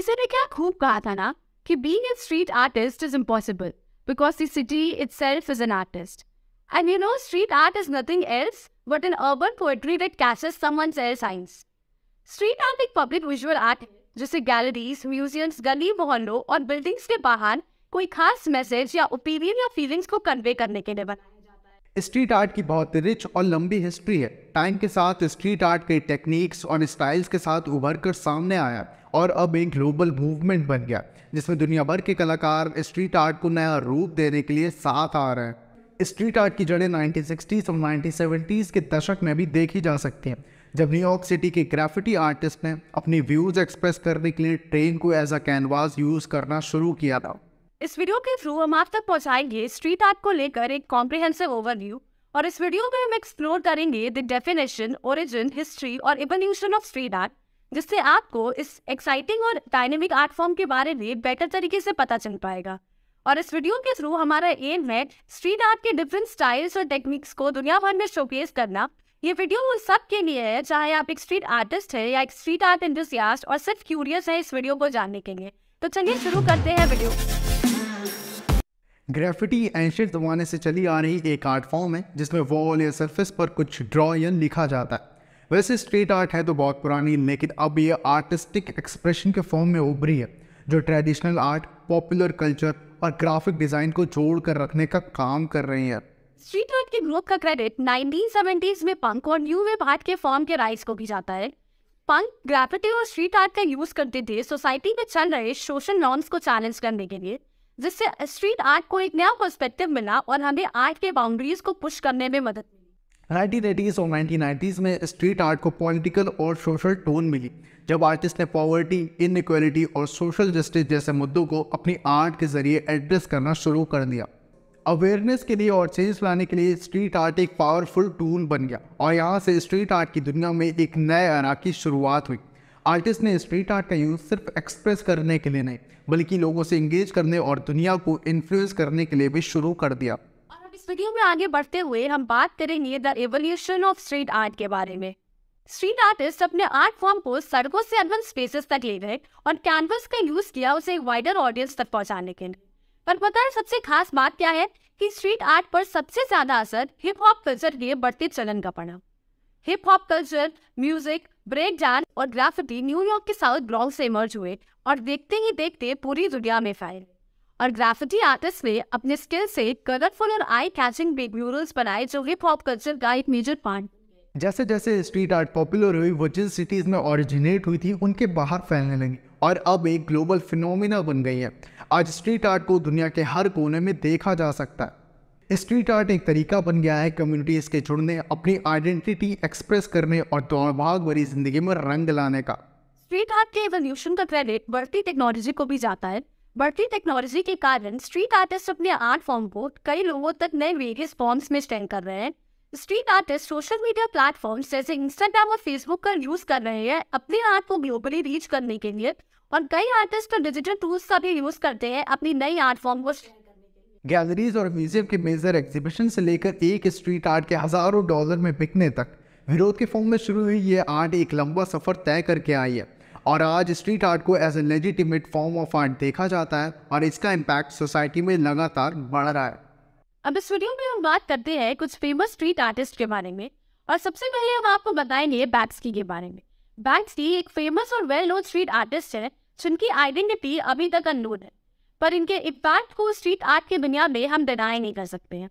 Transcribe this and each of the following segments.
किसी ने क्या खूब कहा था ना कि being a street artist is impossible because the city itself is an artist and you know street art is nothing else but an urban poetry that caresses someone's silence street art एक public visual art है, जैसे galleries museums गली, मोहल्लों और buildings के बाहर कोई खास मैसेज या ओपिनियन या फीलिंग्स को कन्वे करने के लिए बनाए स्ट्रीट आर्ट की बहुत रिच और लंबी हिस्ट्री है। टाइम के साथ स्ट्रीट आर्ट के टेक्निक्स और स्टाइल्स के साथ उभर कर सामने आया और अब एक ग्लोबल मूवमेंट बन गया, जिसमें दुनिया भर के कलाकार स्ट्रीट आर्ट को नया रूप देने के लिए साथ आ रहे हैं। स्ट्रीट आर्ट की जड़ें 1960s और 1970s के दशक में भी देखी जा सकती हैं, जब न्यूयॉर्क सिटी के ग्राफिटी आर्टिस्ट ने अपनी व्यूज़ एक्सप्रेस करने के लिए ट्रेन को एज अ कैनवास यूज़ करना शुरू किया था। इस वीडियो के थ्रू हम आप तक पहुंचाएँगे स्ट्रीट आर्ट को लेकर एक कॉम्प्रिहेंसिव ओवरव्यू और इस वीडियो में हम एक्सप्लोर करेंगे द डेफिनेशन ओरिजिन हिस्ट्री और इवोल्यूशन ऑफ़ स्ट्रीट आर्ट जिससे आपको इस एक्साइटिंग और डायनेमिक आर्ट फॉर्म के बारे में बेटर तरीके से पता चल पाएगा। और इस वीडियो के थ्रू हमारा एम है स्ट्रीट आर्ट के डिफरेंट स्टाइल्स और टेक्निक्स को दुनिया भर में शोकेस करना। ये वीडियो उन सब के लिए है चाहे आप एक स्ट्रीट आर्टिस्ट है या एक स्ट्रीट आर्ट इंडस्ट्रियास्ट और सिर्फ़ क्यूरियस है इस वीडियो को जानने के लिए। तो चलिए शुरू करते हैं वीडियो। ग्राफिटी एंशियंट जमाने से चली आ रही एक आर्ट फॉर्म है, जिसमें वॉल या सरफेस पर कुछ ड्रॉ या लिखा जाता है। वैसे स्ट्रीट आर्ट है तो बहुत पुरानी, लेकिन अब ये आर्टिस्टिक एक्सप्रेशन के फॉर्म में उभरी है, जो ट्रेडिशनल आर्ट पॉपुलर कल्चर और ग्राफिक डिज़ाइन को जोड़ कर रखने का काम कर रही है। स्ट्रीट आर्ट के ग्रोथ का क्रेडिट 1970s में पंक और न्यू वेव आर्ट के फॉर्म के राइज को भी जाता है। पंक ग्राफिटी और स्ट्रीट आर्ट का यूज़ करते थे सोसाइटी में चल रहे सोशल नॉर्म्स को चैलेंज करने के लिए जिससे स्ट्रीट आर्ट को एक नया पर्सपेक्टिव मिला और हमें आर्ट के बाउंड्रीज को पुश करने में मदद मिली। 1980s और 1990s में स्ट्रीट आर्ट को पॉलिटिकल और सोशल टोन मिली, जब आर्टिस्ट ने पॉवर्टी इनइक्वालिटी और सोशल जस्टिस जैसे मुद्दों को अपनी आर्ट के ज़रिए एड्रेस करना शुरू कर दिया। अवेयरनेस के लिए और चेंज लाने के लिए स्ट्रीट आर्ट एक पावरफुल टूल बन गया और यहाँ से स्ट्रीट आर्ट की दुनिया में एक नए अरा की शुरुआत हुई। आर्टिस्ट ने स्ट्रीट आर्ट का यूज़ सिर्फ़ एक्सप्रेस करने के लिए नहीं, बल्कि लोगों से इंगेज करने और दुनिया को इन्फ्लुएंस करने के लिए भी शुरू कर दिया। इस वीडियो में आगे बढ़ते हुए हम बात करेंगे the evolution of street art के बारे में। स्ट्रीट आर्टिस्ट अपने आर्ट फॉर्म को सड़कों से अर्बन स्पेसेस तक ले गए और कैनवस का यूज़ किया उसे एक वाइडर ऑडियंस तक पहुँचाने के लिए। पर पता है, सबसे खास बात क्या है कि स्ट्रीट आर्ट पर सबसे ज़्यादा असर हिप हॉप कल्चर के बढ़ते चलन का पड़ा। Hip hop culture music break dance और ग्राफिटी न्यूयॉर्क के साउथ ब्लॉक से इमर्ज हुए और देखते ही देखते पूरी दुनिया में फैले और ग्राफिटी आर्टिस्ट ने अपने स्किल से कलरफुल और आई कैचिंग बिग म्यूरल्स बनाए जो हिप हॉप कल्चर का एक मेजर पार्ट जैसे जैसे स्ट्रीट आर्ट पॉपुलर हुई, वो जिन सिटीज़ में ओरिजिनेट हुई थी, उनके बाहर फैलने लगी और अब एक ग्लोबल फिनोमिना बन गई है. आज स्ट्रीट आर्ट को दुनिया के हर कोने में देखा जा सकता है. स्ट्रीट आर्ट एक तरीका बन गया है कम्युनिटीज़ के जुड़ने, अपनी आइडेंटिटी एक्सप्रेस करने और दौड़भाग भरी ज़िंदगी में रंग लाने का। स्ट्रीट आर्ट के एवोल्यूशन का क्रेडिट बढ़ती टेक्नोलॉजी को भी जाता है। बढ़ती टेक्नोलॉजी के कारण स्ट्रीट आर्टिस्ट अपने आर्ट फॉर्म को कई लोगों तक नए वेरियस फॉर्म्स में स्टैंड कर रहे हैं। Street artist social media platform जैसे इंस्टाग्राम और फेसबुक का यूज़ कर रहे हैं अपने आर्ट को ग्लोबली रीच करने के लिए। और कई आर्टिस्ट डिजिटल टूल्स का भी यूज़ करते हैं अपनी नई आर्ट फॉर्म को गैलरीज और म्यूज़ियम के मेजर एग्जीबिशन से लेकर एक स्ट्रीट आर्ट के हज़ारों डॉलर में बिकने तक। विरोध के फॉर्म में शुरू हुई ये आर्ट एक लंबा सफ़र तय करके आई है। और आज स्ट्रीट आर्ट को as a legitimate form of art देखा जाता है और इसका इम्पैक्ट सोसाइटी में लगातार बढ़ रहा है। अब इस वीडियो में हम बात करते हैं कुछ फ़ेमस स्ट्रीट आर्टिस्ट के बारे में। और सबसे पहले हम आपको बताएँगे बैक्सकी के बारे में। बैक्सकी एक फ़ेमस और वेल नोन स्ट्रीट आर्टिस्ट है जिनकी आइडेंटिटी अभी तक अननोन है। पर इनके इम्पैक्ट को स्ट्रीट आर्ट की दुनिया में हम डिनाई नहीं कर सकते हैं।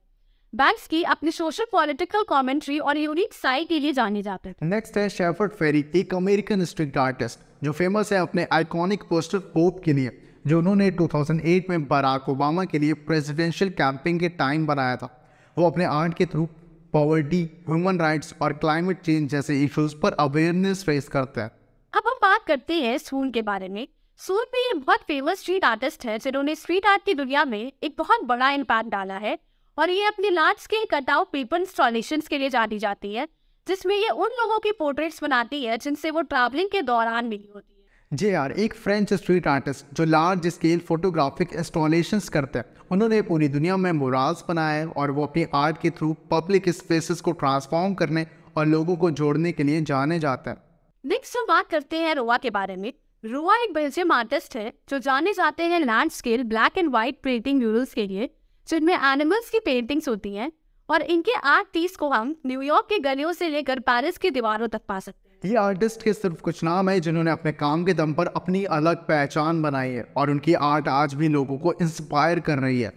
बैंक्स की अपनी सोशल पॉलिटिकल कमेंट्री और यूनिक साइड के लिए जाने जाते हैं। नेक्स्ट है शेफर्ड फेरी एक अमेरिकन स्ट्रीट आर्टिस्ट जो फ़ेमस है अपने आइकॉनिक पोस्टर पोप के लिए जो उन्होंने 2008 में बराक ओबामा के लिए प्रेसिडेंशियल कैंपिंग के टाइम बनाया था। वो अपने आर्ट के थ्रू पॉवर्टी ह्यूमन राइट्स और क्लाइमेट चेंज जैसे इश्यूज़ पर अवेयरनेस फेस करते हैं। अब हम बात करते हैं सून के बारे में। सून भी एक बहुत फ़ेमस स्ट्रीट आर्टिस्ट है जिन्होंने स्ट्रीट आर्ट की दुनिया में एक बहुत बड़ा इम्पैक्ट डाला है और ये अपनी large scale cutout paper installation के लिए जानी जाती है जिसमें ये उन लोगों की पोर्ट्रेट्स बनाती है जिनसे वो ट्रैवलिंग के दौरान मिली होती है। जे आर एक फ्रेंच स्ट्रीट आर्टिस्ट जो लार्ज स्केल फोटोग्राफिक इंस्टॉलेशन करते हैं उन्होंने पूरी दुनिया में मुराज बनाए और वो अपनी आर्ट के थ्रू पब्लिक स्पेसेस को ट्रांसफॉर्म करने और लोगों को जोड़ने के लिए जाने जाते हैं। नेक्स्ट हम बात करते हैं रोवा के बारे में। रुआ एक बेल्जियम आर्टिस्ट है, जो जाने जाते हैं land scale black and white painting murals के लिए, जिनमें एनिमल्स की पेंटिंग्स होती हैं और इनके आर्ट पीस को हम न्यूयॉर्क के गलियों से लेकर पेरिस की दीवारों तक पा सकते हैं। ये आर्टिस्ट के सिर्फ़ कुछ नाम है, जिन्होंने अपने काम के दम पर अपनी अलग पहचान बनाई है और उनकी आर्ट आज भी लोगों को इंस्पायर कर रही है।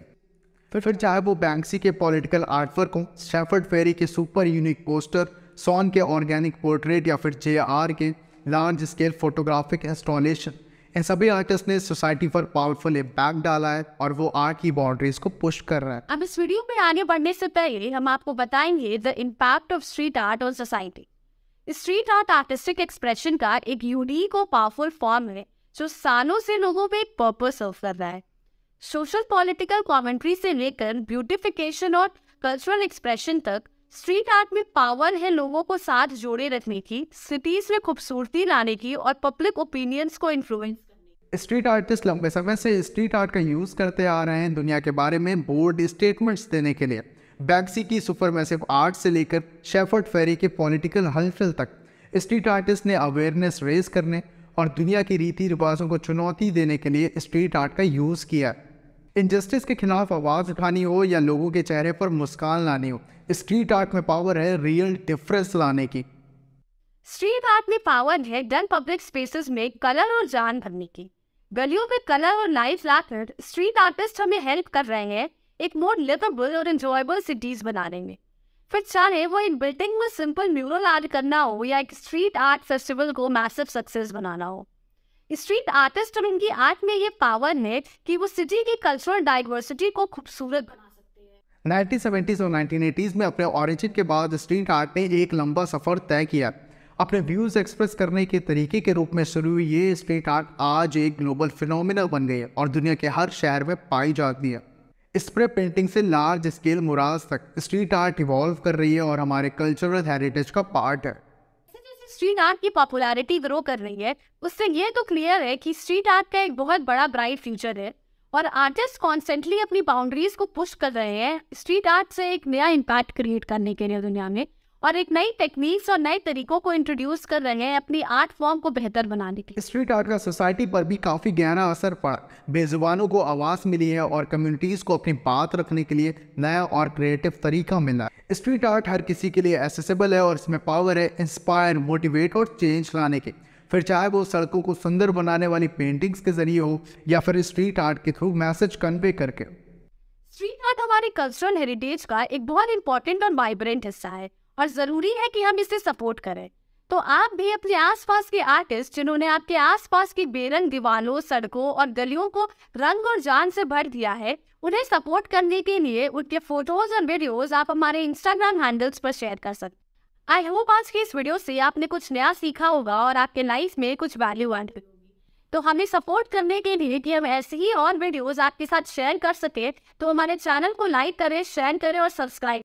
फिर फिर चाहे वो बैंक्सी के पॉलिटिकल आर्टवर्क हो शेफर्ड फेरी के सुपर यूनिक पोस्टर सॉन के ऑर्गेनिक पोर्ट्रेट या फिर जे आर के लार्ज स्केल फोटोग्राफिक इंस्टॉलेशन इन सभी आर्टिस्ट ने सोसाइटी पर पावरफुल इम्पैक्ट डाला है और वो आर्ट की बाउंड्रीज को पुश कर रहे हैं। अब इस वीडियो में आगे बढ़ने से पहले हम आपको बताएँगे the impact of street art on society street art artistic expression का एक यूनिक और पावरफुल फॉर्म है, जो सालों से लोगों में एक पर्पस सर्व कर रहा है। सोशल पॉलिटिकल कमेंट्री से लेकर ब्यूटिफिकेशन और कल्चरल एक्सप्रेशन तक स्ट्रीट आर्ट में पावर है लोगों को साथ जोड़े रखने की सिटीज़ में खूबसूरती लाने की और पब्लिक ओपिनियंस को इन्फ्लुएंस स्ट्रीट आर्टिस्ट लंबे समय से स्ट्रीट आर्ट का यूज़ करते आ रहे हैं दुनिया के बारे में बोर्ड स्टेटमेंट्स देने के लिए। बैक्सी की सुपरमेसिव आर्ट से लेकर शेफर्ड फेरी के पॉलिटिकल हलचल तक स्ट्रीट आर्टिस्ट ने अवेयरनेस रेज करने और दुनिया की रीति रिवाजों को चुनौती देने के लिए स्ट्रीट आर्ट का यूज़ किया इनजस्टिस के खिलाफ आवाज़ उठानी हो या लोगों के चेहरे पर मुस्कान लानी हो स्ट्रीट आर्ट में पावर है रियल डिफरेंस लाने की। स्ट्रीट आर्ट में पावर है डन पब्लिक स्पेसेस में कलर और जान भरने की। गलियों में कलर और लाइफ लाकर स्ट्रीट आर्टिस्ट हमें हेल्प कर रहे हैं, एक मोर लिवेबल और एंजॉयबल सिटीज़ बनाने में फिर चाहे वो एक बिल्डिंग में सिंपल म्यूरल आर्ट करना हो या एक स्ट्रीट आर्ट फेस्टिवल को मैसिव सक्सेस बनाना हो। स्ट्रीट आर्टिस्ट और उनकी आर्ट में ये पावर है कि वो सिटी की कल्चरल डाइवर्सिटी को खूबसूरत बना सकते हैं। 1970s और 1980s में अपने ऑरिजिन के बाद स्ट्रीट आर्ट ने एक लंबा सफ़र तय किया। अपने व्यूज़ एक्सप्रेस करने के तरीके के रूप में शुरू हुई ये स्ट्रीट आर्ट आज एक ग्लोबल फिनोमिना बन गई है और दुनिया के हर शहर में पाई जाती है। स्प्रे पेंटिंग से लार्ज स्केल मुराज तक स्ट्रीट आर्ट इवॉल्व कर रही है और हमारे कल्चरल हेरिटेज का पार्ट है। स्ट्रीट आर्ट की पॉपुलैरिटी ग्रो कर रही है। उससे ये तो क्लियर है कि स्ट्रीट आर्ट का एक बहुत बड़ा ब्राइट फ्यूचर है और आर्टिस्ट कॉन्स्टेंटली अपनी बाउंड्रीज को पुश कर रहे हैं। स्ट्रीट आर्ट से एक नया इम्पैक्ट क्रिएट करने के लिए दुनिया में। और एक नई टेक्निक्स और नए तरीकों को इंट्रोड्यूस कर रहे हैं अपनी आर्ट फॉर्म को बेहतर बनाने के स्ट्रीट आर्ट का सोसाइटी पर भी काफ़ी गहरा असर पड़ा। बेजुबानों को आवाज़ मिली है और कम्युनिटीज़ को अपनी बात रखने के लिए नया और क्रिएटिव तरीका मिला स्ट्रीट आर्ट हर किसी के लिए एसेसिबल है और इसमें पावर है इंस्पायर मोटिवेट और चेंज लाने की। फिर चाहे वो सड़कों को सुंदर बनाने वाली पेंटिंग्स के ज़रिए हो या फिर स्ट्रीट आर्ट के थ्रू मैसेज कन्वे करके स्ट्रीट आर्ट हमारे कल्चरल हेरिटेज का एक बहुत इंपॉर्टेंट और वाइब्रेंट हिस्सा है। और ज़रूरी है कि हम इसे सपोर्ट करें। तो आप भी अपने आसपास के आर्टिस्ट जिन्होंने आपके आसपास की बेरंग दीवारों सड़कों और गलियों को रंग और जान से भर दिया है, उन्हें सपोर्ट करने के लिए उनके फ़ोटोज़ और वीडियोज़ आप हमारे इंस्टाग्राम हैंडल्स पर शेयर कर सकते आई होप आज की इस वीडियो से आपने कुछ नया सीखा होगा और आपके लाइफ में कुछ वैल्यू एड तो हमें सपोर्ट करने के लिए कि हम ऐसे ही और वीडियोस आपके साथ शेयर कर सके तो हमारे चैनल को लाइक करें शेयर करें और सब्सक्राइब